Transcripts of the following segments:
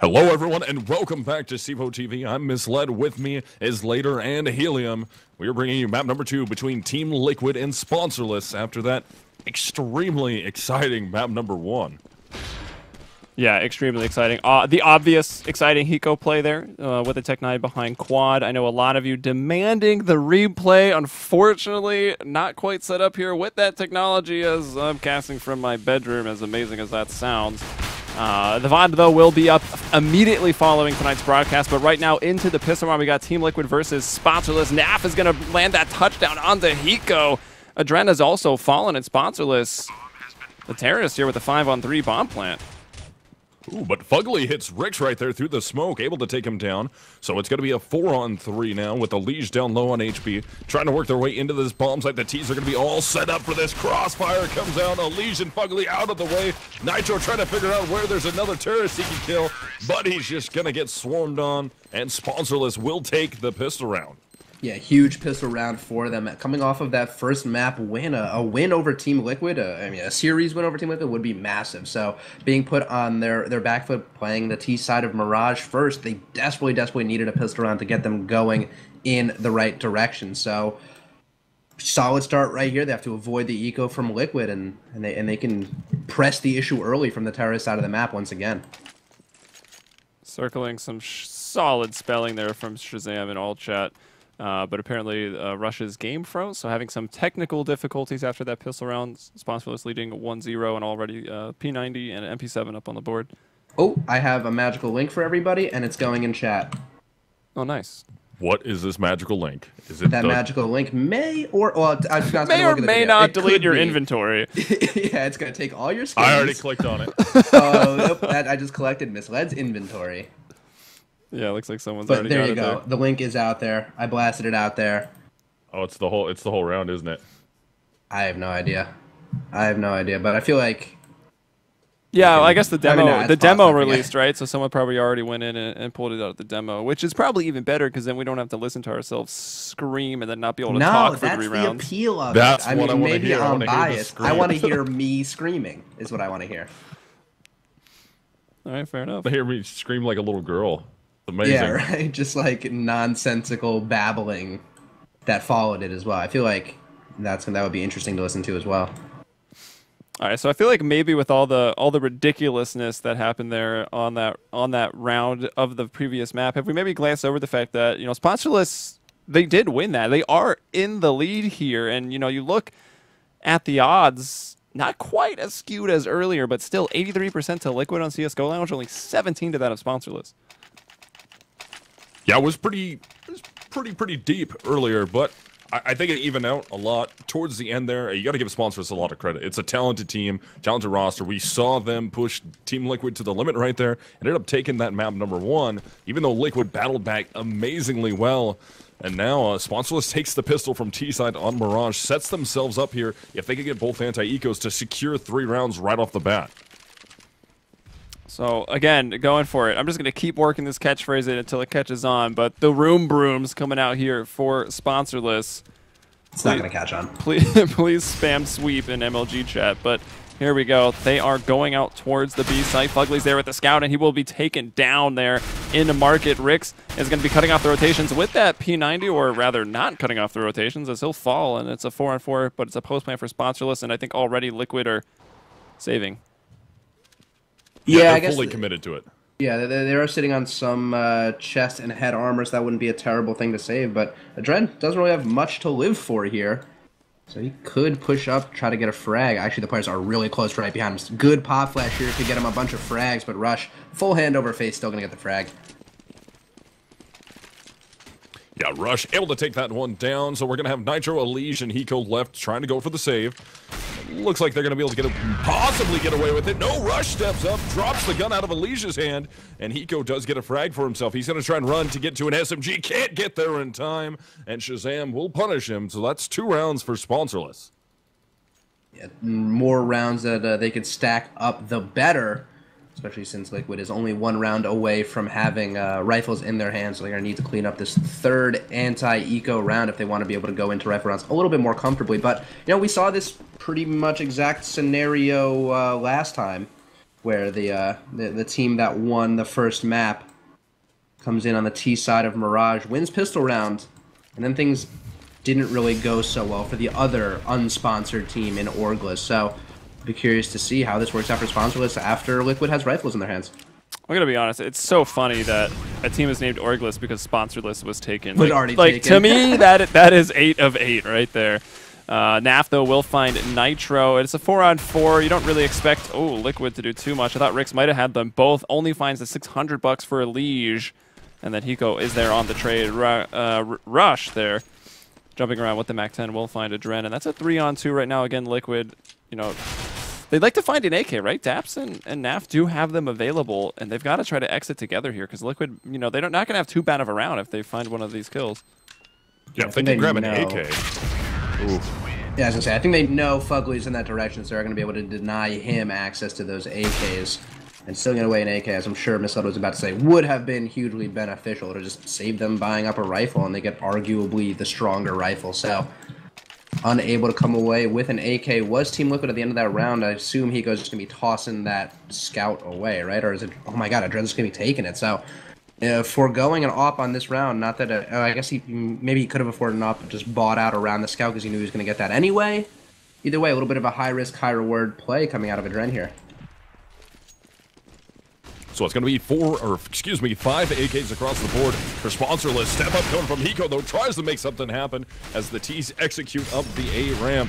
Hello, everyone, and welcome back to CEVO TV. I'm Misled. With me is LATORR and Helium. We are bringing you map number two between Team Liquid and Sponsorless after that extremely exciting map number one. Yeah, extremely exciting. Uh, the obvious exciting Hiko play there uh, with the Tech 9 behind quad. I know a lot of you demanding the replay. Unfortunately, not quite set up here with that technology as I'm casting from my bedroom, as amazing as that sounds. Uh, the VOD, though, will be up immediately following tonight's broadcast, but right now into the pistol round, we got Team Liquid versus Sponsorless. Naf is going to land that touchdown onto Hiko. Adrena's also fallen at Sponsorless. The terrorist here with a 5 on 3 bomb plant. Ooh, but Fugly hits Rix right there through the smoke, able to take him down. So it's going to be a four on three now with the Liege down low on HP, trying to work their way into this bomb site. The T's are going to be all set up for this. Crossfire comes out, Elige and Fugly out of the way. Nitro trying to figure out where there's another terrorist he can kill, but he's just going to get swarmed on, and Sponsorless will take the pistol round. Yeah, huge pistol round for them. Coming off of that first map win, a, a win over Team Liquid, a, I mean, a series win over Team Liquid would be massive. So being put on their, their back foot, playing the T side of Mirage first, they desperately, desperately needed a pistol round to get them going in the right direction. So solid start right here. They have to avoid the eco from Liquid, and, and they and they can press the issue early from the terrorist side of the map once again. Circling some solid spelling there from Shazam in all chat. Uh, but apparently uh, Russia's game froze, so having some technical difficulties after that pistol round. Sponsorless leading 1-0 and already uh, P90 and MP7 up on the board. Oh, I have a magical link for everybody, and it's going in chat. Oh, nice. What is this magical link? Is it that the... magical link may or well, I was not may or may not it delete your be. inventory. yeah, it's gonna take all your skins. I already clicked on it. oh, nope, that, I just collected Misled's inventory. Yeah, it looks like someone's but already there got you it go. there. The link is out there. I blasted it out there. Oh, it's the whole it's the whole round, isn't it? I have no idea. I have no idea, but I feel like yeah, well, I guess the demo I mean, no, the demo released, right? So someone probably already went in and, and pulled it out of the demo, which is probably even better because then we don't have to listen to ourselves scream and then not be able to no, talk for three rounds. that's three the appeal of that's it. I mean, I maybe hear. I'm I biased. I want to hear me screaming. Is what I want to hear. All right, fair enough. I hear me scream like a little girl. Amazing. Yeah, right. Just like nonsensical babbling that followed it as well. I feel like that's that would be interesting to listen to as well. All right, so I feel like maybe with all the all the ridiculousness that happened there on that on that round of the previous map, have we maybe glanced over the fact that you know sponsorless they did win that they are in the lead here, and you know you look at the odds, not quite as skewed as earlier, but still 83% to Liquid on CS:GO Lounge, only 17 to that of sponsorless. Yeah, it was pretty, it was pretty, pretty deep earlier, but I, I think it evened out a lot towards the end there. You got to give sponsors a lot of credit. It's a talented team, talented roster. We saw them push Team Liquid to the limit right there. Ended up taking that map number one, even though Liquid battled back amazingly well. And now uh, Sponsorless takes the pistol from T-side on Mirage, sets themselves up here if they could get both anti-ecos to secure three rounds right off the bat. So again, going for it. I'm just going to keep working this catchphrase in until it catches on. But the room brooms coming out here for sponsorless. It's please, not going to catch on. Please, please spam sweep in MLG chat. But here we go. They are going out towards the B site. Fugly's there with the scout, and he will be taken down there in the market. Rix is going to be cutting off the rotations with that P90, or rather not cutting off the rotations as he'll fall. And it's a 4 on 4, but it's a post plan for sponsorless, and I think already Liquid are saving. Yeah, yeah I guess fully committed to it. Yeah, they, they are sitting on some uh, chest and head armor, so that wouldn't be a terrible thing to save. But Adren doesn't really have much to live for here. So he could push up, try to get a frag. Actually, the players are really close right behind him. Good pop flash here to get him a bunch of frags, but Rush, full hand over face, still going to get the frag. Yeah, Rush able to take that one down, so we're going to have Nitro, Elige, and Hiko left trying to go for the save. Looks like they're going to be able to get a, possibly get away with it. No, Rush steps up, drops the gun out of Elige's hand, and Hiko does get a frag for himself. He's going to try and run to get to an SMG. Can't get there in time, and Shazam will punish him. So that's two rounds for Sponsorless. Yeah, more rounds that uh, they can stack up, the better especially since Liquid is only one round away from having uh, rifles in their hands. So they're going to need to clean up this third anti-eco round if they want to be able to go into rifle rounds a little bit more comfortably. But, you know, we saw this pretty much exact scenario uh, last time where the, uh, the the team that won the first map comes in on the T side of Mirage, wins pistol round, and then things didn't really go so well for the other unsponsored team in Orgless. So, be curious to see how this works out for sponsorless after Liquid has rifles in their hands. I'm gonna be honest. It's so funny that a team is named Orgless because sponsorless was taken. Was like, already like taken. to me, that that is eight of eight right there. Uh, NAF though will find Nitro. It's a four on four. You don't really expect oh Liquid to do too much. I thought Rix might have had them both. Only finds the 600 bucks for Elige, and then Hiko is there on the trade. Ru uh, Rush there, jumping around with the Mac 10 will find Adren, and that's a three on two right now. Again, Liquid, you know, They'd like to find an AK, right? Daps and, and NAF do have them available, and they've got to try to exit together here because Liquid, you know, they're not going to have too bad of a round if they find one of these kills. Yeah, I if they think can they grab an know. AK. Ooh. Yeah, I was gonna say, I think they know Fugly's in that direction, so they're gonna be able to deny him access to those AKs and still get away an AK, as I'm sure Miss was about to say, would have been hugely beneficial to just save them buying up a rifle, and they get arguably the stronger rifle. So, unable to come away with an AK was Team Liquid at the end of that round. I assume he goes just gonna be tossing that scout away, right? Or is it? Oh my God, Adren's gonna be taking it. So. Uh, foregoing an op on this round, not that uh, I guess he maybe he could have afforded an op, but just bought out around the scout because he knew he was going to get that anyway. Either way, a little bit of a high risk, high reward play coming out of Adren here. So it's going to be four, or excuse me, five AKs across the board for sponsorless. Step up coming from Hiko, though, tries to make something happen as the T's execute up the A ramp.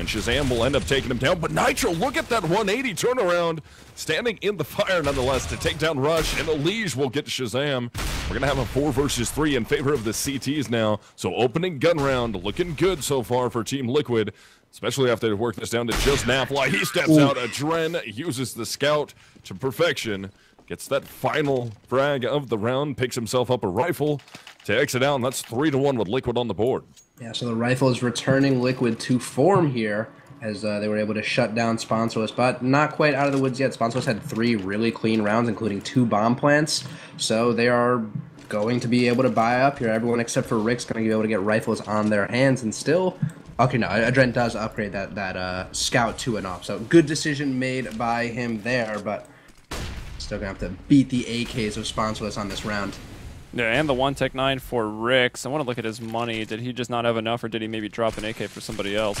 And Shazam will end up taking him down. But Nitro, look at that 180 turnaround. Standing in the fire, nonetheless, to take down Rush. And Elige will get Shazam. We're going to have a four versus three in favor of the CTs now. So opening gun round, looking good so far for Team Liquid. Especially after they work this down to just Nafly. He steps out. Adren uses the scout to perfection. Gets that final frag of the round. Picks himself up a rifle to exit out. And that's three to one with Liquid on the board. Yeah, so the rifle is returning Liquid to form here as uh, they were able to shut down Sponsorless, but not quite out of the woods yet. Sponsorless had three really clean rounds, including two bomb plants, so they are going to be able to buy up here. Everyone except for Rix going to be able to get rifles on their hands, and still. Okay, no, Adren does upgrade that that uh, scout to an op, so good decision made by him there, but still gonna have to beat the AKs of Sponsorless on this round. Yeah, and the one Tech 9 for Rix. I want to look at his money. Did he just not have enough, or did he maybe drop an AK for somebody else?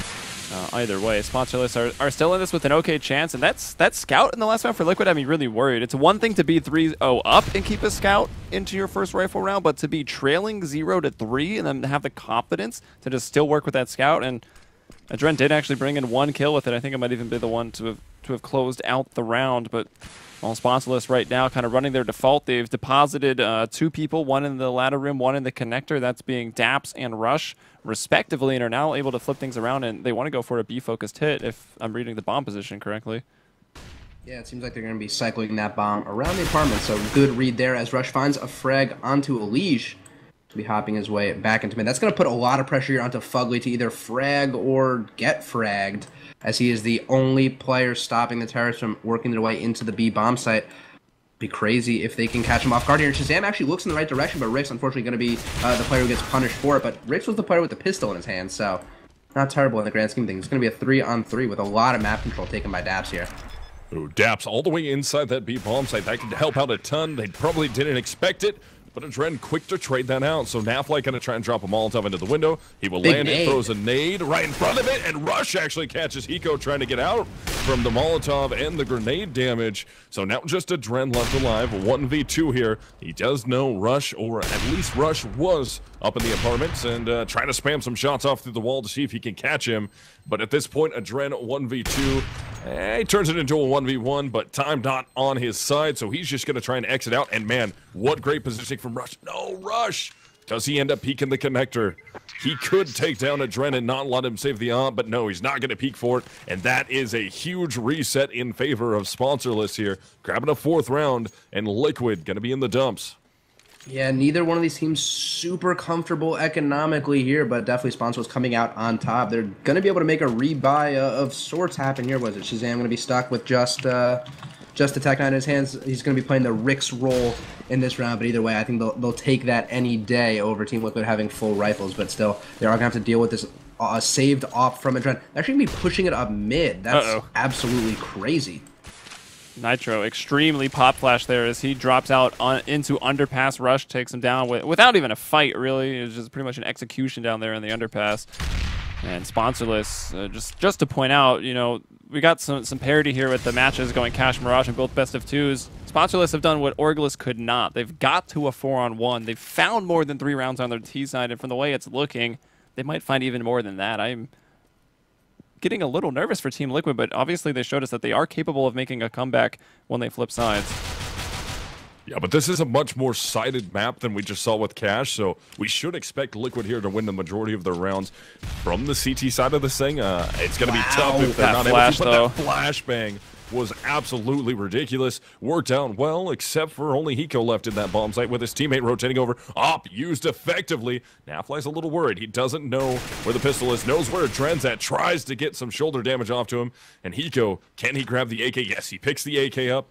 Uh, either way, sponsorless are, are still in this with an okay chance, and that's that scout in the last round for Liquid. I'm really worried. It's one thing to be 3-0 up and keep a scout into your first rifle round, but to be trailing 0 to 3 and then have the confidence to just still work with that scout. And Adren did actually bring in one kill with it. I think it might even be the one to have to have closed out the round, but all sponsorless right now, kind of running their default. They've deposited uh, two people, one in the ladder room, one in the connector. That's being Daps and Rush, respectively, and are now able to flip things around. And they want to go for a B-focused hit, if I'm reading the bomb position correctly. Yeah, it seems like they're going to be cycling that bomb around the apartment. So good read there as Rush finds a frag onto Elige to be hopping his way back into mid. That's going to put a lot of pressure here onto Fugly to either frag or get fragged, as he is the only player stopping the terrorists from working their way into the B bomb site. Be crazy if they can catch him off guard here. Shazam actually looks in the right direction, but Rix unfortunately going to be uh, the player who gets punished for it. But Rix was the player with the pistol in his hand, so not terrible in the grand scheme of things. It's going to be a three on three with a lot of map control taken by Daps here. Ooh, Daps all the way inside that B bomb site. That could help out a ton. They probably didn't expect it, but Adren quick to trade that out. So Nafly gonna try and drop a Molotov into the window. He will Big land nade. it, throws a nade right in front of it, and Rush actually catches Hiko trying to get out from the Molotov and the grenade damage. So now just Adren left alive. 1v2 here. He does know Rush, or at least Rush was up in the apartments and uh, trying to spam some shots off through the wall to see if he can catch him. But at this point, Adren 1v2. He turns it into a 1v1, but time not on his side, so he's just going to try and exit out. And man, what great positioning from Rush. No, Rush! Does he end up peeking the connector? He could take down Adren and not let him save the arm, but no, he's not going to peek for it. And that is a huge reset in favor of Sponsorless here. Grabbing a fourth round, and Liquid going to be in the dumps. Yeah, neither one of these teams super comfortable economically here, but definitely Sponsor was coming out on top. They're going to be able to make a rebuy uh, of sorts happen here. Was it Shazam going to be stuck with just uh, just Attack Nine in his hands? He's going to be playing the Rick's role in this round, but either way, I think they'll, they'll take that any day over Team Liquid having full rifles, but still, they are going to have to deal with this uh, saved op from Adren. They're actually going to be pushing it up mid. That's Uh-oh. absolutely crazy. Nitro extremely pop flash there as he drops out on, into underpass. Rush takes him down with, without even a fight, really. It was just pretty much an execution down there in the underpass. And sponsorless, uh, just just to point out, you know, we got some some parity here with the matches going Cache Mirage in both best of twos. Sponsorless have done what Orgless could not. They've got to a four on one. They've found more than three rounds on their T side, and from the way it's looking, they might find even more than that. I'm getting a little nervous for Team Liquid, but obviously they showed us that they are capable of making a comeback when they flip sides. Yeah, but this is a much more sided map than we just saw with Cache, so we should expect Liquid here to win the majority of their rounds from the CT side of this thing. Uh, it's going to wow. be tough if they're that not flash, able to. Though. But that flashbang was absolutely ridiculous. Worked out well, except for only Hiko left in that bomb site with his teammate rotating over. Op used effectively. Nafly's a little worried. He doesn't know where the pistol is, knows where Dren's at, tries to get some shoulder damage off to him. And Hiko, can he grab the AK? Yes, he picks the AK up.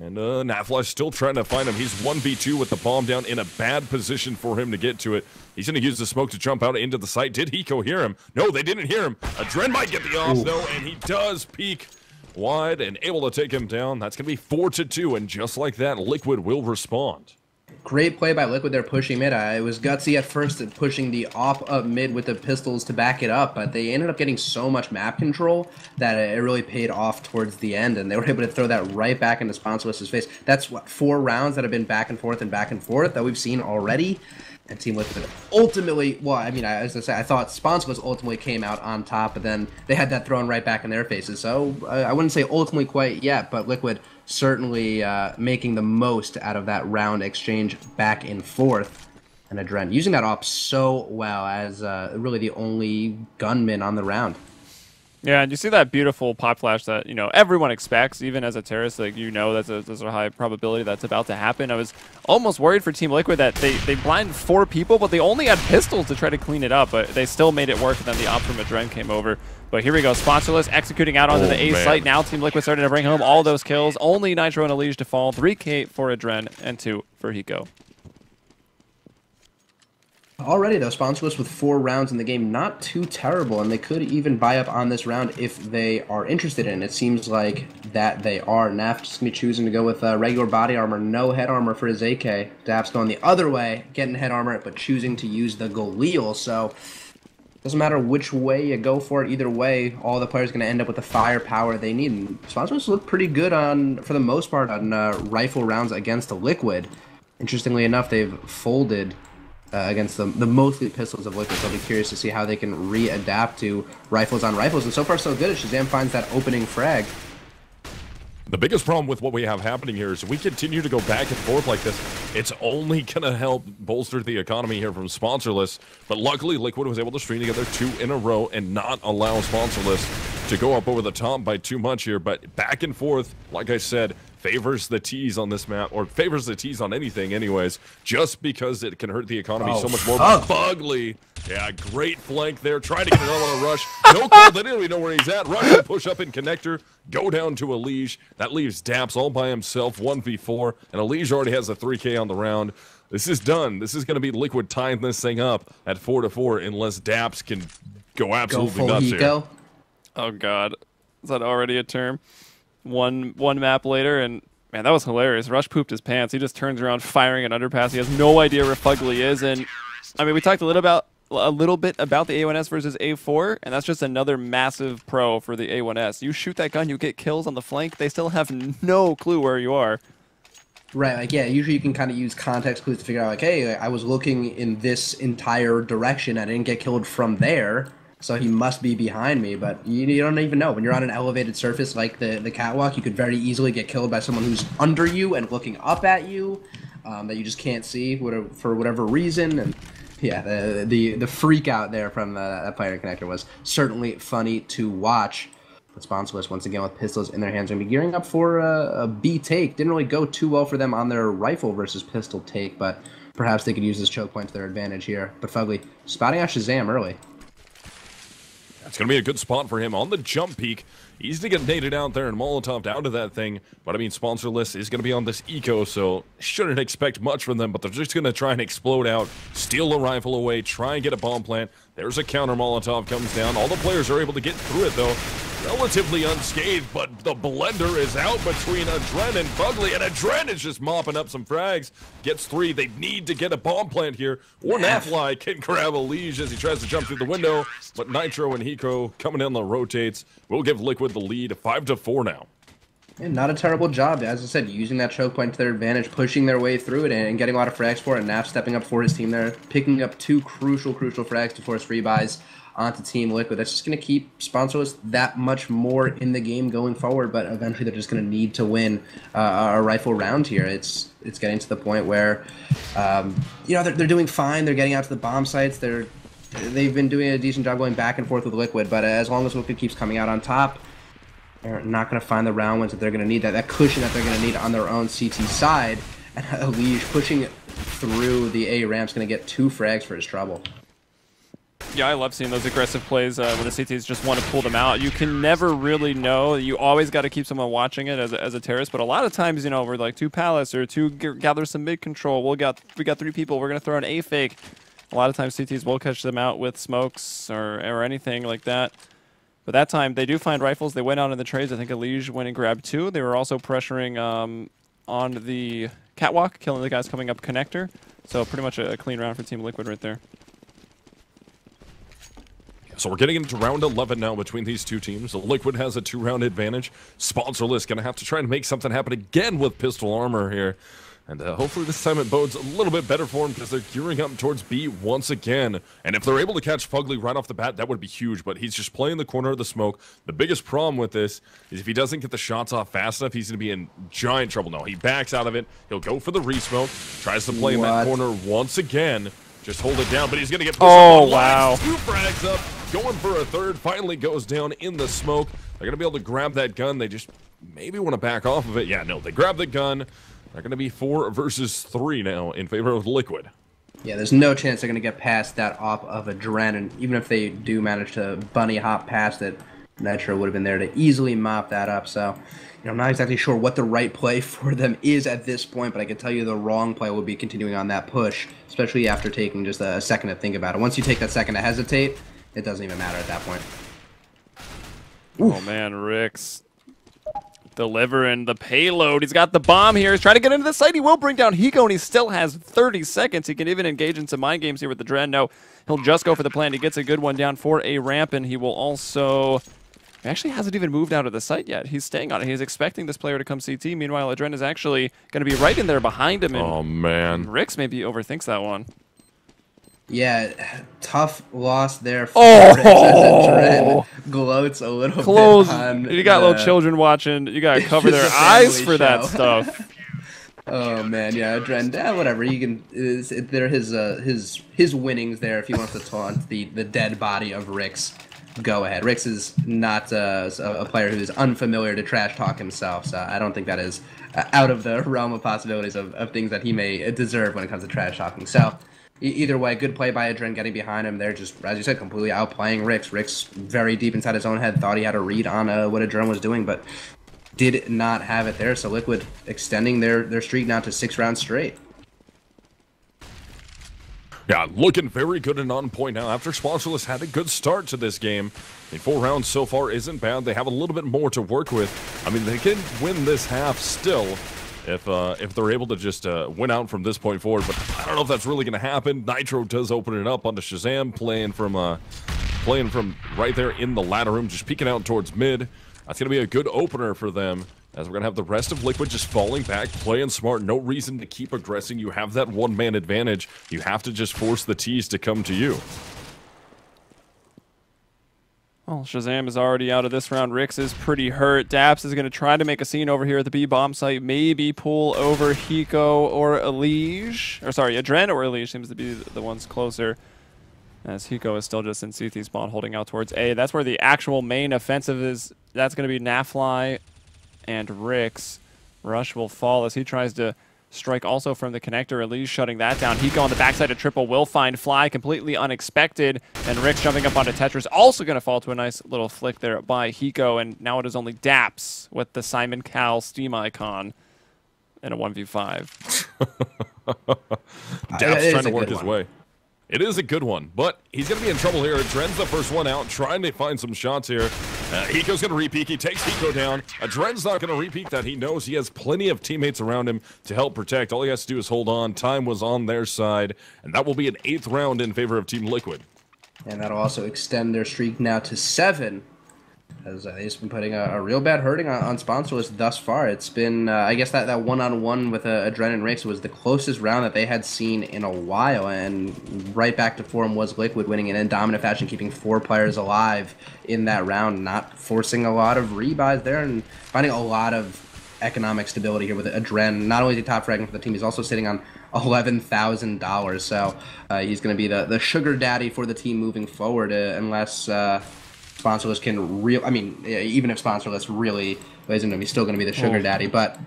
And uh, Nafly's still trying to find him. He's 1v2 with the bomb down in a bad position for him to get to it. He's going to use the smoke to jump out into the site. Did Hiko hear him? No, they didn't hear him. Adren might get the off, though, and he does peek wide and able to take him down. That's going to be 4 to 2, and just like that, Liquid will respond. Great play by Liquid there pushing mid. Uh, it was gutsy at first at pushing the op up mid with the pistols to back it up, but they ended up getting so much map control that it really paid off towards the end, and they were able to throw that right back into Sponsorless's face. That's what four rounds that have been back and forth and back and forth that we've seen already. And Team Liquid ultimately, well, I mean, I, as I say, I thought Sponsorless ultimately came out on top, but then they had that thrown right back in their faces. So I wouldn't say ultimately quite yet, but Liquid certainly uh, making the most out of that round exchange back and forth. And Adren using that op so well as uh, really the only gunman on the round. Yeah, and you see that beautiful pop flash that you know everyone expects, even as a terrorist. Like you know, that's a, there's a high probability that's about to happen. I was almost worried for Team Liquid that they they blinded four people, but they only had pistols to try to clean it up. But they still made it work. And then the op from Adren came over. But here we go, sponsorless executing out onto Oh, the A man. site. Now Team Liquid starting to bring home all those kills. Only Nitro and Elige to fall. 3K for Adren and two for Hiko. Already though, sponsorless with four rounds in the game, not too terrible, and they could even buy up on this round if they are interested in. it. Seems like that they are. Naf just gonna be choosing to go with uh, regular body armor, no head armor for his AK. Dap's going the other way, getting head armor, but choosing to use the Galil. So doesn't matter which way you go for it. Either way, all the players gonna end up with the firepower they need. And sponsorless look pretty good on, for the most part, on uh, rifle rounds against the liquid. Interestingly enough, they've folded uh, against the, the mostly pistols of Liquid. So I'll be curious to see how they can readapt to rifles on rifles. And so far, so good. as Shazam finds that opening frag. The biggest problem with what we have happening here is if we continue to go back and forth like this, it's only going to help bolster the economy here from sponsorless. But luckily, Liquid was able to string together two in a row and not allow sponsorless to go up over the top by too much here. But back and forth, like I said, favors the T's on this map, or favors the T's on anything anyways, just because it can hurt the economy Oh, so much more. fuck. Fugly, yeah, great flank there, trying to get another one to rush. No call, they didn't even know where he's at. Rush will push up in connector, go down to Elige. That leaves Daps all by himself, 1v4, and Elige already has a 3k on the round. This is done. This is going to be Liquid tying this thing up at 4 to 4 unless Daps can go Go absolutely full nuts here. Hiko. Oh God, is that already a term? One one map later, and man, that was hilarious. Rush pooped his pants. He just turns around firing an underpass. He has no idea where Fugly is, and I mean, we talked a little about a little bit about the A1S versus A4, and that's just another massive pro for the A1S. You shoot that gun, you get kills on the flank. They still have no clue where you are. Right, like yeah, usually you can kind of use context clues to figure out like, hey, I was looking in this entire direction, I didn't get killed from there, so he must be behind me. But you, you don't even know when you're on an elevated surface like the the catwalk, you could very easily get killed by someone who's under you and looking up at you, um, that you just can't see for whatever reason. And yeah, the the the freak out there from the, that player connector was certainly funny to watch. But sponsorless once again with pistols in their hands, going to be gearing up for a, a B take. Didn't really go too well for them on their rifle versus pistol take, but perhaps they could use this choke point to their advantage here. But Fugly spotting out Shazam early. It's going to be a good spot for him on the jump peak. Easy to get naded out there and Molotov out of that thing. But I mean, sponsorless is going to be on this eco, so shouldn't expect much from them. But they're just going to try and explode out, steal a rifle away, try and get a bomb plant. There's a counter Molotov comes down. All the players are able to get through it, though. Relatively unscathed, but the blender is out between Adren and Fugly, and Adren is just mopping up some frags. Gets three. They need to get a bomb plant here, or Nafly can grab Elige as he tries to jump through the window, but Nitro and Hiko coming in the rotates will give Liquid the lead, five to four now. And not a terrible job, as I said, using that choke point to their advantage, pushing their way through it, and getting a lot of frags for it. Naf stepping up for his team there, picking up two crucial, crucial frags to force free buys onto Team Liquid. That's just going to keep Sponsorless that much more in the game going forward. But eventually, they're just going to need to win uh, a rifle round here. It's it's getting to the point where, um, you know, they're, they're doing fine. They're getting out to the bomb sites. They're they've been doing a decent job going back and forth with Liquid. But as long as Liquid keeps coming out on top they're not going to find the round wins that they're going to need, that, that cushion that they're going to need on their own CT side. And Elige pushing through the A ramp's going to get two frags for his trouble. Yeah, I love seeing those aggressive plays uh, when the CTs just want to pull them out. You can never really know. You always got to keep someone watching it as a, as a terrorist. But a lot of times, you know, we're like two palace or two gather some mid control. We'll got we got three people. We're gonna throw an A fake. A lot of times CTs will catch them out with smokes or or anything like that. But that time, they do find rifles. They went out in the trades. I think Elige went and grabbed two. They were also pressuring um, on the catwalk, killing the guys coming up connector. So pretty much a clean round for Team Liquid right there. So we're getting into round 11 now between these two teams. Liquid has a two-round advantage. Sponsorless going to have to try and make something happen again with pistol armor here. And uh, hopefully this time it bodes a little bit better for them because they're gearing up towards B once again. And if they're able to catch Fugly right off the bat, that would be huge. But he's just playing the corner of the smoke. The biggest problem with this is if he doesn't get the shots off fast enough, he's going to be in giant trouble. No, he backs out of it. He'll go for the resmoke. Tries to play what? in that corner once again. Just hold it down, but he's going to get pushed Oh, wow. Two frags up. Going for a third. Finally goes down in the smoke. They're going to be able to grab that gun. They just maybe want to back off of it. Yeah, no, they grab the gun. They're going to be four versus three now in favor of Liquid. Yeah, there's no chance they're going to get past that op of Adren, and even if they do manage to bunny hop past it, Nitro would have been there to easily mop that up. So, you know, I'm not exactly sure what the right play for them is at this point, but I can tell you the wrong play would be continuing on that push, especially after taking just a second to think about it. Once you take that second to hesitate, it doesn't even matter at that point. Oh man, Rix delivering the payload. He's got the bomb here. He's trying to get into the site. He will bring down Hiko, and he still has 30 seconds. He can even engage in some mind games here with the Dren. No, he'll just go for the plan. He gets a good one down for a ramp, and he will also... He actually hasn't even moved out of the site yet. He's staying on it. He's expecting this player to come CT. Meanwhile, Adren is actually going to be right in there behind him. oh, man. Rix maybe overthinks that one. Yeah, tough loss there. For oh, gloats a little Close. bit. you got the, little children watching. You got to cover their eyes for show. that stuff. oh man, yeah, Dren, yeah, whatever. You can. Is, they're his uh, his his winnings there. If he wants to taunt the the dead body of Rix, go ahead. Rix is not uh, a player who is unfamiliar to trash talk himself, so I don't think that is uh, out of the realm of possibilities of, of things that he may deserve when it comes to trash talking. So either way, good play by Adren getting behind him. They're just, as you said, completely outplaying Rix. Rix, very deep inside his own head, thought he had a read on uh, what Adren was doing, but did not have it there. So Liquid extending their, their streak now to six rounds straight. Yeah, looking very good and on point now after Sponsorless had a good start to this game. The four rounds so far isn't bad. They have a little bit more to work with. I mean, they can win this half still, if uh, if they're able to just uh, win out from this point forward. But I don't know if that's really going to happen. Nitro does open it up onto Shazam, playing from uh, playing from right there in the ladder room, just peeking out towards mid. That's going to be a good opener for them. As we're going to have the rest of Liquid just falling back, playing smart. No reason to keep aggressing. You have that one-man advantage. You have to just force the T's to come to you. Well, Shazam is already out of this round. Rix is pretty hurt. Daps is going to try to make a scene over here at the B bomb site. Maybe pull over Hiko or Elige. Or sorry, Adren or Elige seems to be the ones closer. As Hiko is still just in CT spawn holding out towards A. That's where the actual main offensive is. That's going to be Nafly and Rix. Rush will fall as he tries to Strike also from the connector. Elise shutting that down. Hiko on the backside of triple will find Fly completely unexpected. And Rick jumping up onto Tetris also going to fall to a nice little flick there by Hiko. And now it is only Daps with the Simon Cowell Steam icon in a 1v5. Daps trying to work his one. way. It is a good one, but he's going to be in trouble here. Dren's the first one out, trying to find some shots here. Uh, Hiko's going to repeat. He takes Hiko down. Uh, Dren's not going to repeat that. He knows he has plenty of teammates around him to help protect. All he has to do is hold on. Time was on their side, and that will be an eighth round in favor of Team Liquid. And that'll also extend their streak now to seven as uh, they've been putting a, a, real bad hurting on, on sponsorless thus far. It's been, uh, I guess, that, that one-on-one with uh, Adrenaline Race was the closest round that they had seen in a while, and right back to form was Liquid winning in dominant fashion, keeping four players alive in that round, not forcing a lot of rebuys there, and finding a lot of economic stability here with Adren. Not only the top fragment for the team, he's also sitting on eleven thousand dollars. So uh, he's going to be the, the sugar daddy for the team moving forward, uh, unless uh, sponsorless can real. I mean, even if sponsorless really isn't him, he's still going to be the sugar oh. daddy. But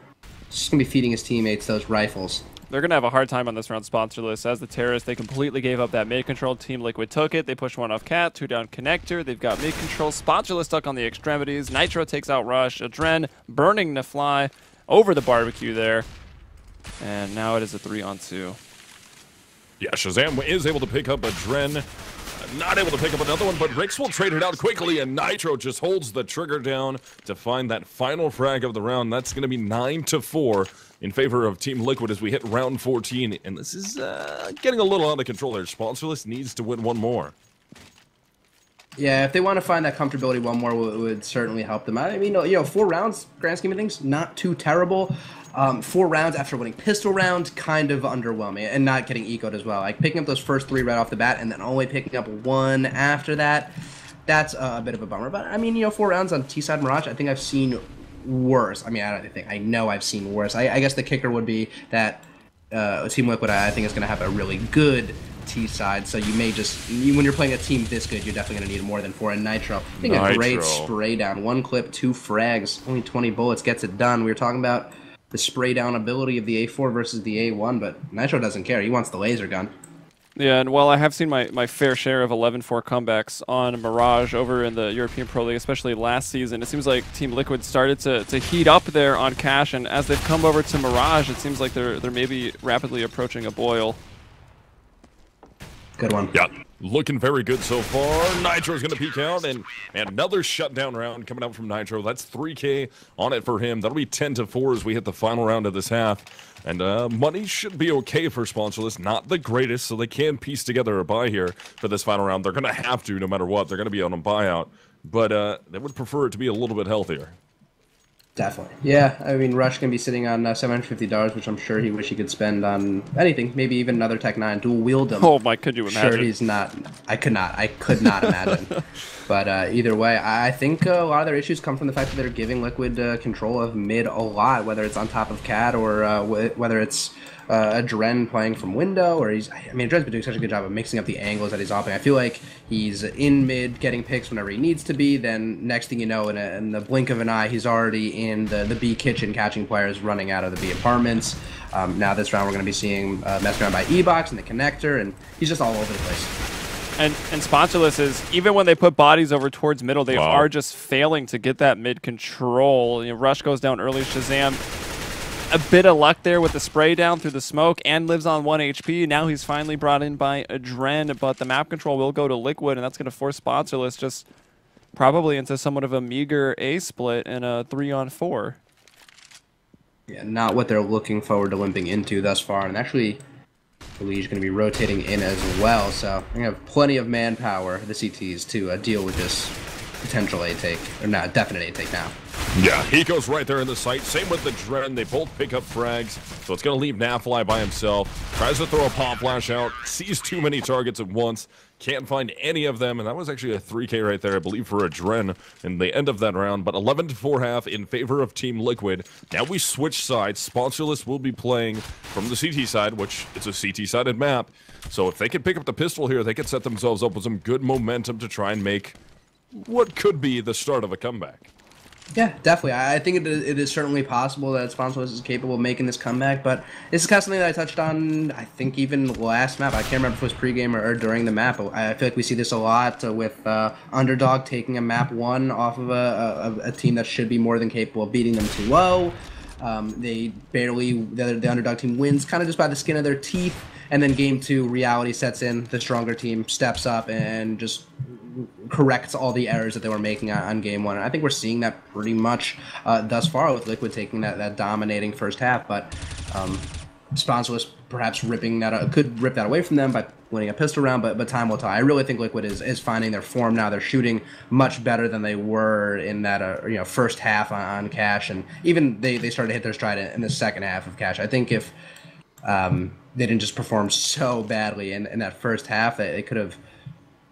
he's going to be feeding his teammates those rifles. They're going to have a hard time on this round sponsorless. As the terrorists, they completely gave up that mid control. Team Liquid took it. They pushed one off Cat, two down Connector. They've got mid control. Sponsorless stuck on the extremities. Nitro takes out Rush. Adren burning the fly over the barbecue there. And now it is a three on two. Yeah, Shazam is able to pick up Adren. Not able to pick up another one, but Rix will trade it out quickly, and Nitro just holds the trigger down to find that final frag of the round. That's going to be 9 to 4 in favor of Team Liquid as we hit round 14. And this is uh, getting a little out of control there. Sponsorless needs to win one more. Yeah, if they want to find that comfortability one more, it would certainly help them. Out. I mean, you know, four rounds, grand scheme of things, not too terrible. Um, four rounds after winning pistol round, kind of underwhelming, and not getting ecoed as well. Like picking up those first three right off the bat, and then only picking up one after that. That's a, a bit of a bummer. But I mean, you know, four rounds on T side Mirage, I think I've seen worse. I mean, I don't think I know I've seen worse. I, I guess the kicker would be that uh, Team Liquid, I think, is going to have a really good T side, so you may just you, when you're playing a team this good, you're definitely going to need more than four. And Nitro, I think Nitro. a great spray down, one clip, two frags, only 20 bullets gets it done. We were talking about the spray down ability of the A4 versus the A1, but Nitro doesn't care. He wants the laser gun. Yeah, and while I have seen my, my fair share of 11-4 comebacks on Mirage over in the European Pro League, especially last season, it seems like Team Liquid started to, to heat up there on Cache, and as they've come over to Mirage, it seems like they're they're maybe rapidly approaching a boil. Good one. Yeah, looking very good so far. Nitro's going to peek out, and, and another shutdown round coming out from Nitro. That's 3K on it for him. That'll be 10 to 4 as we hit the final round of this half. And uh, money should be okay for sponsorless. Not the greatest, so they can piece together a buy here for this final round. They're going to have to no matter what. They're going to be on a buyout. But uh, they would prefer it to be a little bit healthier. Definitely. Yeah, I mean, Rush can be sitting on uh, $750, which I'm sure he wish he could spend on anything, maybe even another Tech 9, dual wield him. Oh my, could you imagine? Sure, he's not. I could not. I could not imagine. but uh, either way, I think uh, a lot of their issues come from the fact that they're giving Liquid uh, control of mid a lot, whether it's on top of Cat or uh, whether it's uh, Adren playing from window, or he's. I mean, Dren's been doing such a good job of mixing up the angles that he's offing. I feel like he's in mid, getting picks whenever he needs to be. Then next thing you know, in, a, in the blink of an eye, he's already in the the B kitchen, catching players running out of the B apartments. Um, now this round, we're going to be seeing uh, messed around by E-Box and the connector, and he's just all over the place. And and sponsorless is even when they put bodies over towards middle, they wow. are just failing to get that mid control. You know, Rush goes down early. Shazam a bit of luck there with the spray down through the smoke and lives on 1 HP. Now he's finally brought in by Adren, but the map control will go to Liquid, and that's going to force Sponsorless just probably into somewhat of a meager A split and a 3 on 4. Yeah, not what they're looking forward to limping into thus far. And actually, Elige going to be rotating in as well, so we have plenty of manpower, the CTs, to uh, deal with this potential A take, or not, definite A take now. Yeah, he goes right there in the sight. Same with the Dren. They both pick up frags. So it's going to leave Nafly by himself. Tries to throw a pop flash out. Sees too many targets at once. Can't find any of them. And that was actually a 3K right there, I believe, for Adren in the end of that round. But 11 to 4 half in favor of Team Liquid. Now we switch sides. Sponsorless will be playing from the CT side, which is a CT-sided map. So if they can pick up the pistol here, they could set themselves up with some good momentum to try and make what could be the start of a comeback. Yeah, definitely. I think it is, it is certainly possible that Sponsorless is capable of making this comeback, but this is kind of something that I touched on, I think, even last map. I can't remember if it was pregame or, or during the map. I feel like we see this a lot with uh, Underdog taking a map one off of a, a, a, team that should be more than capable of beating them 2-0. Um, they barely, the, the underdog team wins kind of just by the skin of their teeth, and then game two, reality sets in. The stronger team steps up and just corrects all the errors that they were making on, on game one. And I think we're seeing that pretty much uh, thus far with Liquid taking that, that dominating first half. But um, Sponsorless perhaps ripping that uh, could rip that away from them by winning a pistol round, but but time will tell. I really think Liquid is, is finding their form now. They're shooting much better than they were in that uh, you know first half on, on Cache, and even they, they started to hit their stride in, in the second half of Cache. I think if um, they didn't just perform so badly in, in that first half, that they could have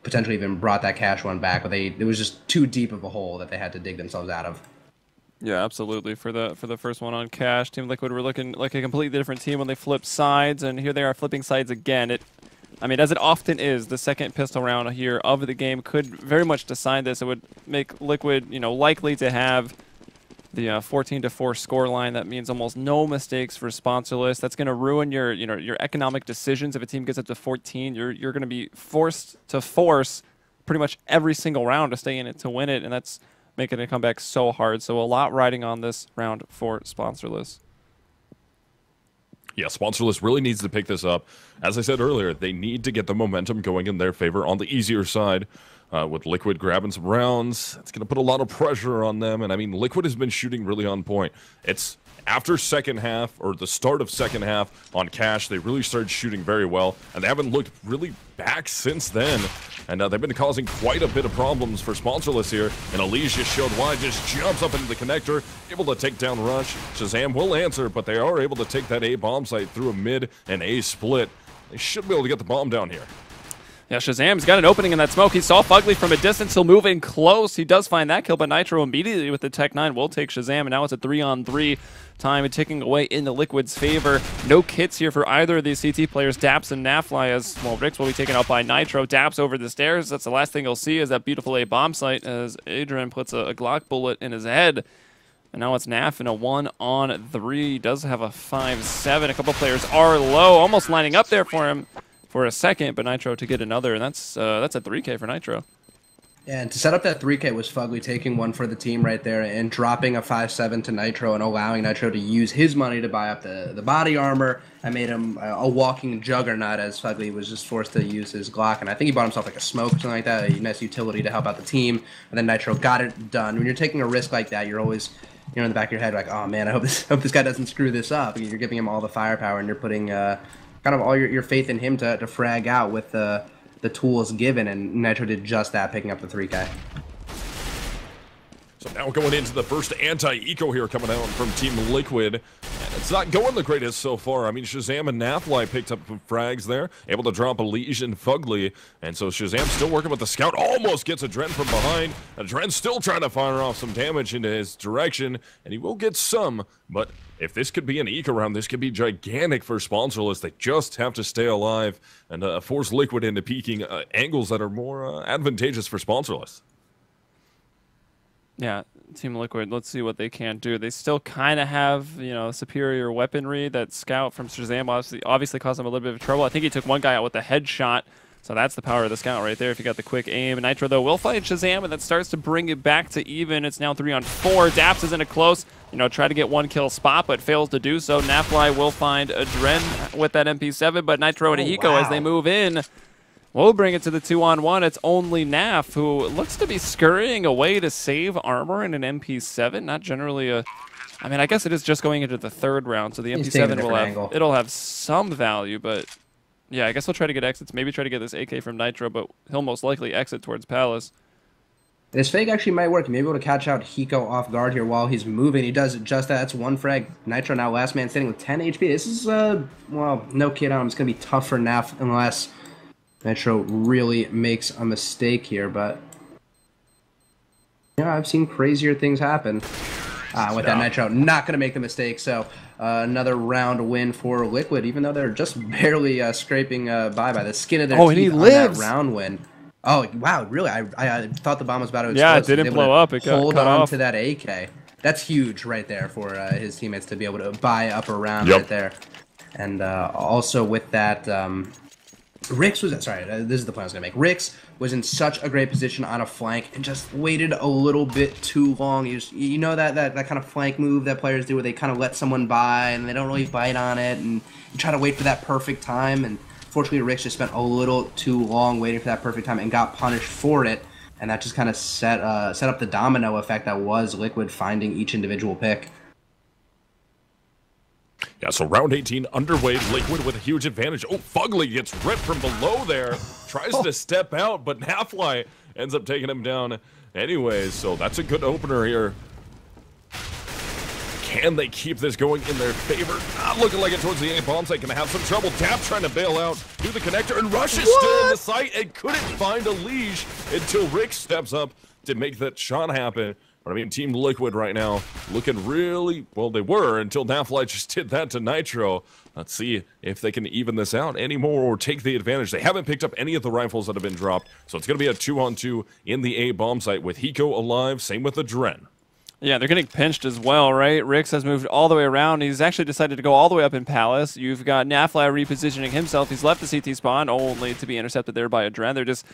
potentially even brought that Cache one back, but they it was just too deep of a hole that they had to dig themselves out of. Yeah, absolutely. For the for the first one on Cache, Team Liquid were looking like a completely different team when they flipped sides, and here they are flipping sides again. It, I mean, as it often is, the second pistol round here of the game could very much decide this. It would make Liquid, you know, likely to have the uh, 14 to 4 score line. That means almost no mistakes for sponsorless. That's going to ruin your, you know, your economic decisions. If a team gets up to 14, you're you're going to be forced to force pretty much every single round to stay in it to win it, and that's making a comeback so hard. So a lot riding on this round for sponsorless. Yeah, sponsorless really needs to pick this up. As I said earlier, they need to get the momentum going in their favor on the easier side. Uh, with Liquid grabbing some rounds, it's going to put a lot of pressure on them. And I mean, Liquid has been shooting really on point. It's after second half or the start of second half on Cache, they really started shooting very well, and they haven't looked really back since then. And uh, they've been causing quite a bit of problems for sponsorless here. And Elysia showed why, just jumps up into the connector, able to take down Rush. Shazam will answer, but they are able to take that A bomb site through a mid and A split. They should be able to get the bomb down here. Yeah, Shazam's got an opening in that smoke. He saw Fugly from a distance. He'll move in close. He does find that kill, but Nitro immediately with the Tech 9 will take Shazam, and now it's a 3 on 3 time ticking away in the Liquid's favor. No kits here for either of these CT players, Daps and Nafly, as well, Rix will be taken out by Nitro. Daps over the stairs. That's the last thing you'll see is that beautiful A bomb site as Adren puts a, a Glock bullet in his head. And now it's Naf in a one on three. Does have a 5-7. A couple players are low, almost lining up there for him for a second, but Nitro to get another, and that's uh, that's a 3K for Nitro. Yeah, and to set up that 3K was Fugly taking one for the team right there and dropping a 5-7 to Nitro and allowing Nitro to use his money to buy up the, the body armor. I made him a walking juggernaut as Fugly was just forced to use his Glock. And I think he bought himself like a smoke or something like that, a nice utility to help out the team. And then Nitro got it done. When you're taking a risk like that, you're always you know in the back of your head like, oh man, I hope this hope this guy doesn't screw this up. You're giving him all the firepower and you're putting uh, kind of all your, your faith in him to, to frag out with the the tools given, and Nitro did just that, picking up the 3K. So now going into the first anti-eco here coming out from Team Liquid. And it's not going the greatest so far. I mean, Shazam and Nafly picked up frags there, able to drop a Legion Fugly. And so Shazam still working with the scout, almost gets Adren from behind. And Dren still trying to fire off some damage into his direction, and he will get some, but if this could be an eco round, this could be gigantic for sponsorless. They just have to stay alive and uh, force Liquid into peaking uh, angles that are more uh, advantageous for sponsorless. Yeah, Team Liquid, let's see what they can do. They still kind of have, you know, superior weaponry. That scout from Shazam obviously, obviously caused them a little bit of trouble. I think he took one guy out with a headshot. So that's the power of the scout right there if you got the quick aim. Nitro, though, will fight Shazam, and that starts to bring it back to even. It's now three on four. Daps is in a close, you know, try to get one kill spot, but fails to do so. Nafly will find Adren with that MP7, but Nitro and oh, wow. as they move in We'll bring it to the two on one. It's only Naf who looks to be scurrying away to save armor in an MP7. Not generally a. I mean, I guess it is just going into the third round, so the MP7 will have angle. it'll have some value, but yeah, I guess he'll try to get exits. Maybe try to get this AK from Nitro, but he'll most likely exit towards Palace. This fake actually might work. He may be able to catch out Hiko off guard here while he's moving. He does just that. That's one frag. Nitro now last man standing with 10 HP. This is, uh, well, no kid on him. It's going to be tough for Naf unless Nitro really makes a mistake here, but yeah, I've seen crazier things happen uh, with that Nitro. Not going to make the mistake, so uh, another round win for Liquid, even though they're just barely uh, scraping uh, by by the skin of their oh, teeth and he lives. that round win. Oh wow, really? I, I, I thought the bomb was about to explode. Yeah, it didn't blow up. It got hold on off. to that AK. That's huge right there for uh, his teammates to be able to buy up a round yep. right there. And uh, also with that, um, Rix was sorry. Uh, this is the point I was gonna make. Rix was in such a great position on a flank and just waited a little bit too long. You, just, you know that, that that kind of flank move that players do, where they kind of let someone by and they don't really bite on it, and you try to wait for that perfect time. And fortunately, Rix just spent a little too long waiting for that perfect time and got punished for it. and that just kind of set uh, set up the domino effect that was Liquid finding each individual pick. Yeah, so round 18 underway. Liquid with a huge advantage. Oh, Fugly gets ripped from below there. Tries to step out, but Nafly ends up taking him down anyways. So that's a good opener here. Can they keep this going in their favor? Not looking like it towards the A bomb site. Gonna have some trouble. Tap trying to bail out through the connector, and Rush is still in the site and couldn't find a leash until Rick steps up to make that shot happen. But I mean, Team Liquid right now looking really well. They were until Nafly just did that to Nitro. Let's see if they can even this out anymore or take the advantage. They haven't picked up any of the rifles that have been dropped, so it's going to be a two-on-two in the A bomb site with Hiko alive. Same with the Dren. Yeah, they're getting pinched as well, right? Rix has moved all the way around. He's actually decided to go all the way up in Palace. You've got Nafly repositioning himself. He's left the CT spawn only to be intercepted there by Adren. They're just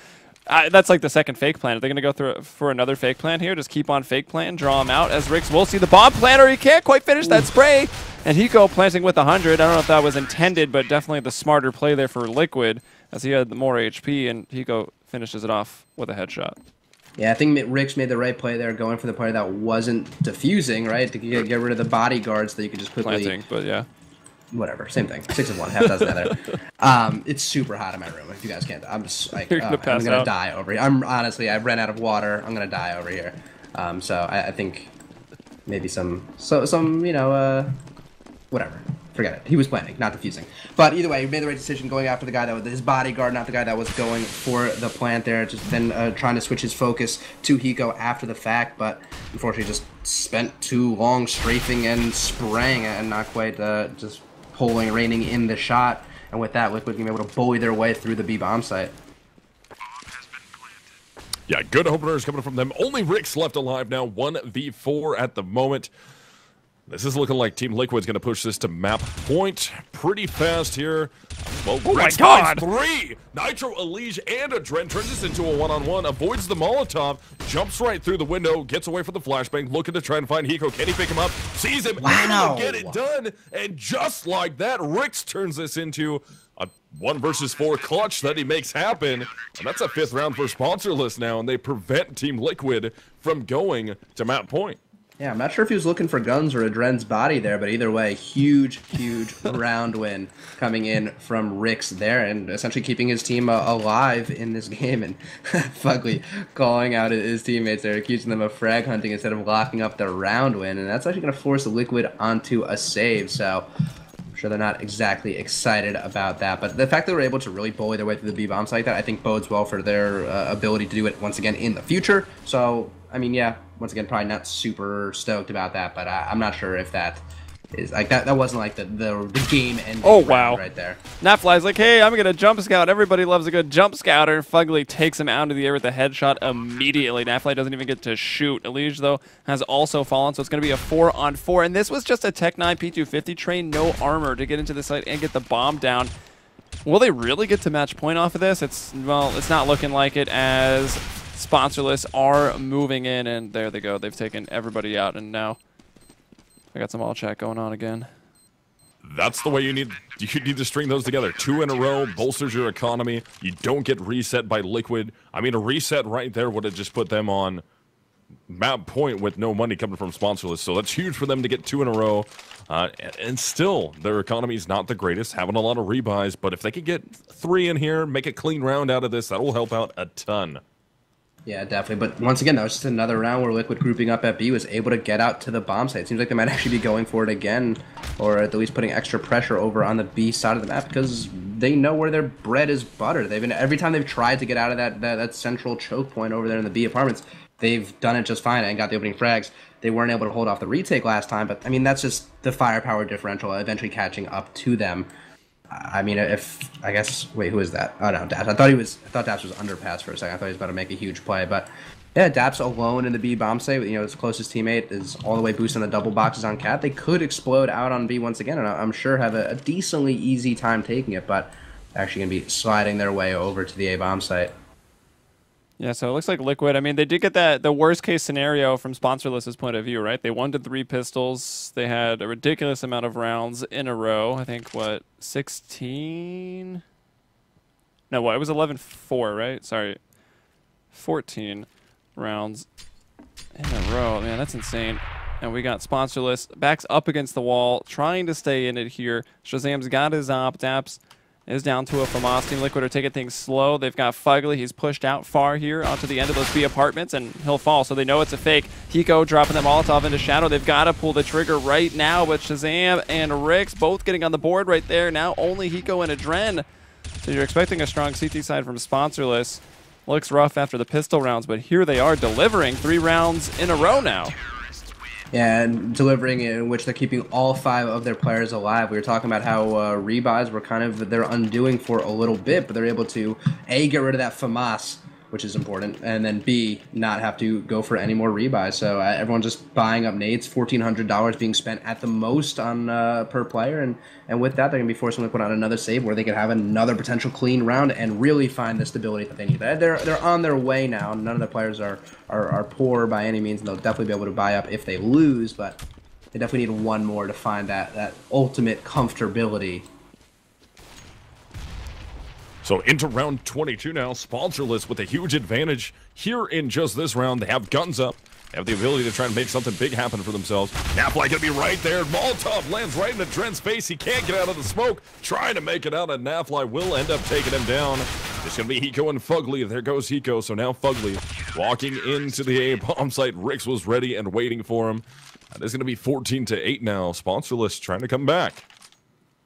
uh, that's like the second fake plant. Are they going to go through for another fake plant here? Just keep on fake plant, draw him out as Rix will see the bomb planter. He can't quite finish that spray. And Hiko planting with 100. I don't know if that was intended, but definitely the smarter play there for Liquid as he had the more HP, and Hiko finishes it off with a headshot. Yeah, I think Rix made the right play there, going for the play that wasn't defusing, right? To get, get rid of the bodyguards that you could just quickly. Planting, but yeah. Whatever, same thing. Six of one, half dozen other. Um, it's super hot in my room. If you guys can't, I'm just like, You're gonna uh, I'm gonna out. die over here. I'm honestly, I've ran out of water. I'm gonna die over here. Um, so I, I think maybe some, so some, you know, uh, whatever. Forget it. He was planning, not defusing. But either way, he made the right decision going after the guy that was his bodyguard, not the guy that was going for the plant there. Just then uh, trying to switch his focus to Hiko after the fact, but unfortunately just spent too long strafing and spraying and not quite uh, just pulling, reining in the shot. And with that, Liquid being able to bully their way through the B bomb site. Yeah, good openers coming from them. Only Rix left alive now. 1v4 at the moment. This is looking like Team Liquid's going to push this to map point pretty fast here. Well, Oh my God. three! Nitro, Elige, and Adren turns this into a one-on-one, avoids the Molotov, jumps right through the window, gets away from the flashbang, looking to try and find Hiko. Can he pick him up? Sees him, Wow. able to get it done, and just like that, Rix turns this into a one versus four clutch that he makes happen. And that's a fifth round for sponsorless now, and they prevent Team Liquid from going to map point. Yeah, I'm not sure if he was looking for guns or Adren's body there, but either way, huge, huge round win coming in from Rix there and essentially keeping his team uh, alive in this game. And Fugly calling out his teammates there, accusing them of frag hunting instead of locking up the round win. And that's actually going to force Liquid onto a save. So I'm sure they're not exactly excited about that. But the fact that they were able to really bully their way through the B bombs like that, I think bodes well for their uh, ability to do it once again in the future. So, I mean, yeah, once again, probably not super stoked about that, but I, I'm not sure if that is like that. That wasn't like the the, the game ending. Oh, wow. right there. Nafly's like, hey, I'm gonna jump scout. Everybody loves a good jump scouter. Fugly takes him out of the air with a headshot immediately. Nafly doesn't even get to shoot. Elige, though, has also fallen, so it's gonna be a four on four. And this was just a Tech 9 P250 train, no armor to get into the site and get the bomb down. Will they really get to match point off of this? It's well, it's not looking like it as sponsorless are moving in, and there they go. They've taken everybody out, and now I got some all chat going on again. That's the way you need you need to string those together. Two in a row bolsters your economy. You don't get reset by liquid. I mean, a reset right there would have just put them on map point with no money coming from sponsorless. So that's huge for them to get two in a row. Uh, and, still, their economy is not the greatest, having a lot of rebuys. But if they could get three in here, make a clean round out of this, that will help out a ton. Yeah, definitely. But once again, that was just another round where Liquid grouping up at B was able to get out to the bomb site. It seems like they might actually be going for it again, or at least putting extra pressure over on the B side of the map because they know where their bread is butter. They've been every time they've tried to get out of that that, that central choke point over there in the B apartments, they've done it just fine and got the opening frags. They weren't able to hold off the retake last time, but I mean that's just the firepower differential eventually catching up to them. I mean, if I guess wait, who is that? Oh no, Daps. I thought he was. I thought Daps was underpass for a second. I thought he was about to make a huge play, but yeah, Daps alone in the B bomb site. You know, his closest teammate is all the way boosting the double boxes on Cat. They could explode out on B once again, and I'm sure have a, a decently easy time taking it, but actually gonna be sliding their way over to the A bomb site. Yeah, so it looks like Liquid. I mean, they did get that the worst case scenario from sponsorless's point of view, right? They won to three pistols. They had a ridiculous amount of rounds in a row. I think what sixteen? No, what? It was 11-4, right? Sorry, fourteen. rounds in a row. Man, that's insane. And we got sponsorless. Backs up against the wall, trying to stay in it here. Shazam's got his op. Daps is down to a FAMAS. Team Liquid are taking things slow. They've got Fugly. He's pushed out far here onto the end of those B apartments, and he'll fall. So they know it's a fake. Hiko dropping the Molotov into Shadow. They've got to pull the trigger right now, but Shazam and Rix both getting on the board right there. Now only Hiko and Adren. So you're expecting a strong CT side from Sponsorless. Looks rough after the pistol rounds, but here they are delivering three rounds in a row now. And delivering in which they're keeping all five of their players alive. We were talking about how uh, rebuys were kind of their undoing for a little bit, but they're able to a get rid of that FAMAS which is important, and then B, not have to go for any more rebuys. So uh, everyone's just buying up nades, fourteen hundred dollars being spent at the most on uh, per player, and and with that, they're gonna be forcing to put on another save where they could have another potential clean round and really find the stability that they need. They're they're on their way now. None of the players are are, are poor by any means, and they'll definitely be able to buy up if they lose, but. They definitely need one more to find that, that ultimate comfortability so into round 22 now, sponsorless with a huge advantage here in just this round. They have guns up. They have the ability to try and make something big happen for themselves. Nafly gonna be right there. Molotov lands right into Dren's face. He can't get out of the smoke. Trying to make it out, and Nafly will end up taking him down. It's gonna be Hiko and Fugly. There goes Hiko. So now Fugly walking into the A bomb site. Rix was ready and waiting for him. That is gonna be 14 to 8 now. Sponsorless trying to come back.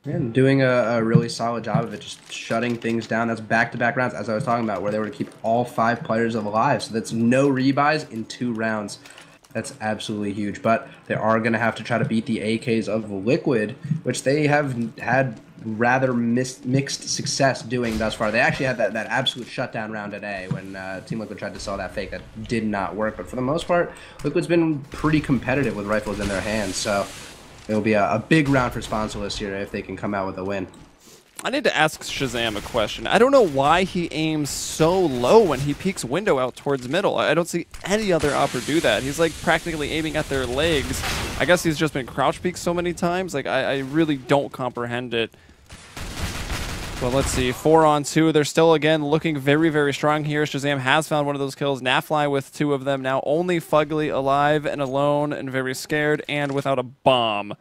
And doing a, a, really solid job of it, just shutting things down. That's back-to-back rounds, as I was talking about, where they were to keep all five players alive. So that's no rebuys in two rounds. That's absolutely huge. But they are going to have to try to beat the AKs of Liquid, which they have had rather mixed success doing thus far. They actually had that, that absolute shutdown round today when uh, Team Liquid tried to sell that fake that did not work. But for the most part, Liquid's been pretty competitive with rifles in their hands. So it'll be a, a big round for sponsorless here if they can come out with a win. I need to ask Shazam a question. I don't know why he aims so low when he peeks window out towards middle. I don't see any other upper do that. He's like practically aiming at their legs. I guess he's just been crouch peek so many times. Like I, I really don't comprehend it. But let's see, four on two. They're still, again, looking very, very strong here. Shazam has found one of those kills. Nafly with two of them. Now only Fugly alive and alone and very scared and without a bomb.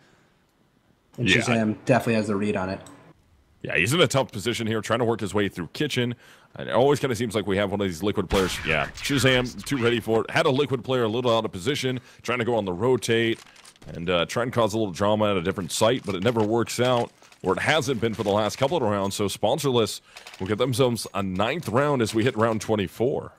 And yeah. Shazam definitely has the read on it. Yeah, he's in a tough position here, trying to work his way through kitchen. It always kind of seems like we have one of these liquid players. Yeah, Shazam, too ready for it. Had a liquid player a little out of position, trying to go on the rotate and uh, try and cause a little drama at a different site, but it never works out or it hasn't been for the last couple of rounds. So sponsorless will get themselves a ninth round as we hit round 24.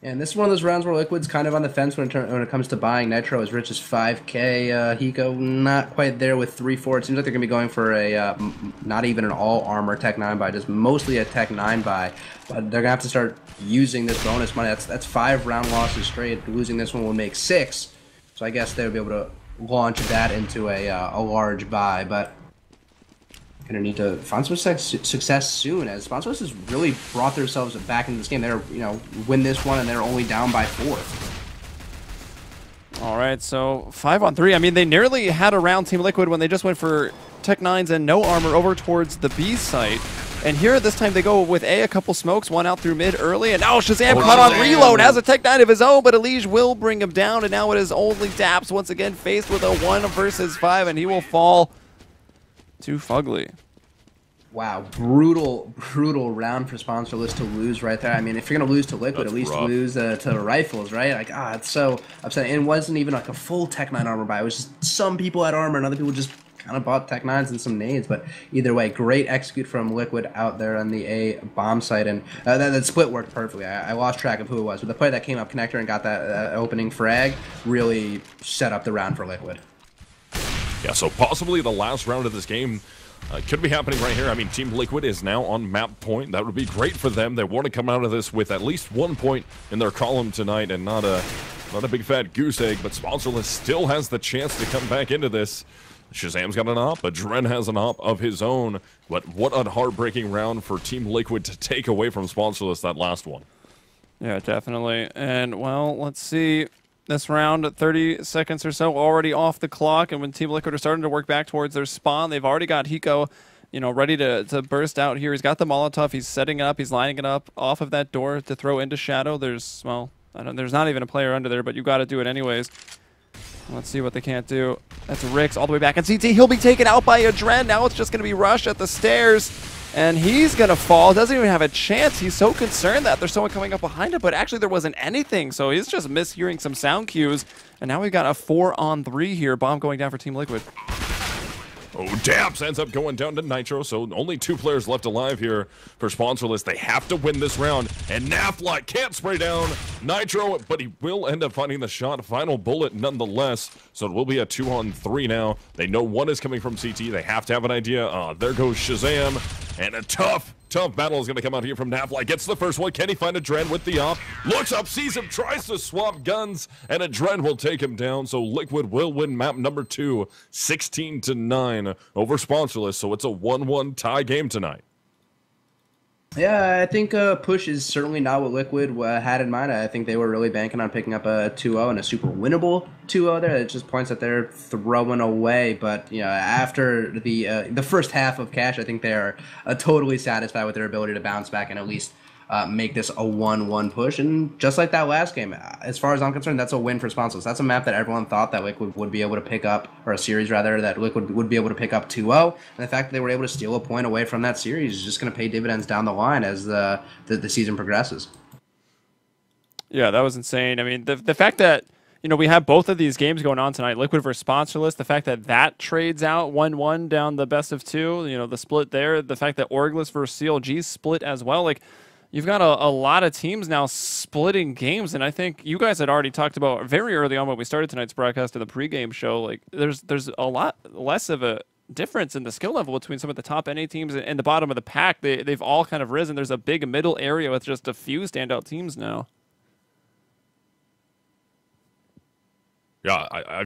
And this is one of those rounds where Liquid's kind of on the fence when it, when it comes to buying Nitro as rich as 5K. Uh, Hiko not quite there with 3-4. It seems like they're going to be going for a uh, not even an all armor Tech 9 buy, just mostly a Tech 9 buy. But they're going to have to start using this bonus money. That's that's five round losses straight. Losing this one would make six. So I guess they would be able to launch that into a, uh, a large buy. But going to need to find some success soon, as Sponsorless has really brought themselves back into this game. They're, you know, win this one, and they're only down by four. All right, so five on three. I mean, they nearly had around Team Liquid when they just went for Tech 9s and no armor over towards the B site. And here, this time, they go with A, a couple smokes, one out through mid early, and now Shazam oh, caught on reload, has a Tech 9 of his own, but Elige will bring him down, and now it is only Daps once again faced with a 1 versus 5, and he will fall to Fugly. Wow, brutal, brutal round for sponsorless to lose right there. I mean, if you're gonna lose to Liquid, That's at least rough. lose uh, to rifles, right? Like, ah, it's so upsetting. And it wasn't even like a full Tech Nine armor buy. It was just some people had armor, and other people just kind of bought Tech Nines and some nades. But either way, great execute from Liquid out there on the A bomb site, and uh, that, that, split worked perfectly. I, I, lost track of who it was, but the player that came up connector and got that uh, opening frag really set up the round for Liquid. Yeah, so possibly the last round of this game uh, could be happening right here. I mean, Team Liquid is now on map point. That would be great for them. They want to come out of this with at least one point in their column tonight and not a not a big fat goose egg, but Sponsorless still has the chance to come back into this. Shazam's got an op, but has an op of his own. But what a heartbreaking round for Team Liquid to take away from Sponsorless that last one. Yeah, definitely. And, well, let's see this round at 30 seconds or so already off the clock and when team liquid are starting to work back towards their spawn they've already got hiko you know ready to, to burst out here. He's got the molotov. He's setting it up. He's lining it up off of that door to throw into shadow. There's well there's not even a player under there, but you got to do it anyways. Let's see what they can't do. That's Rix all the way back. And CT, he'll be taken out by Adren. Now it's just going to be Rush at the stairs. And he's going to fall. Doesn't even have a chance. He's so concerned that there's someone coming up behind him. But actually, there wasn't anything. So he's just mishearing some sound cues. And now we've got a four on three here. Bomb going down for Team Liquid. Oh, Daps ends up going down to Nitro, so only two players left alive here for Sponsorless. They have to win this round, and Nafly can't spray down Nitro, but he will end up finding the shot. Final bullet nonetheless, so it will be a two on three now. They know one is coming from CT. They have to have an idea. Uh, there goes Shazam, and a tough Tough battle is going to come out here from Nafly. Gets the first one. Can he find Adren with the op? Looks up, sees him, tries to swap guns, and Adren will take him down. So Liquid will win map number two, 16 to 9 over Sponsorless. So it's a 1 1 tie game tonight. Yeah, I think uh, push is certainly not what Liquid uh, had in mind. I think they were really banking on picking up a 2-0 and a super winnable 2-0 there. It's just points that they're throwing away. But you know, after the uh, the first half of Cache, I think they are uh, totally satisfied with their ability to bounce back and at least uh, make this a 1-1 push. And just like that last game, as far as I'm concerned, that's a win for Sponsors. That's a map that everyone thought that Liquid would be able to pick up, or a series rather, that Liquid would be able to pick up 2-0. And the fact that they were able to steal a point away from that series is just going to pay dividends down the line as the, the, the season progresses. Yeah, that was insane. I mean, the, the fact that you know, we have both of these games going on tonight, Liquid versus Sponsorless. The fact that that trades out 1-1 down the best of two, you know, the split there. The fact that Orgless versus CLG split as well. Like, you've got a, a lot of teams now splitting games, and I think you guys had already talked about very early on when we started tonight's broadcast of the pregame show. Like, there's there's a lot less of a difference in the skill level between some of the top NA teams and the bottom of the pack. They they've all kind of risen. There's a big middle area with just a few standout teams now. Yeah, I, I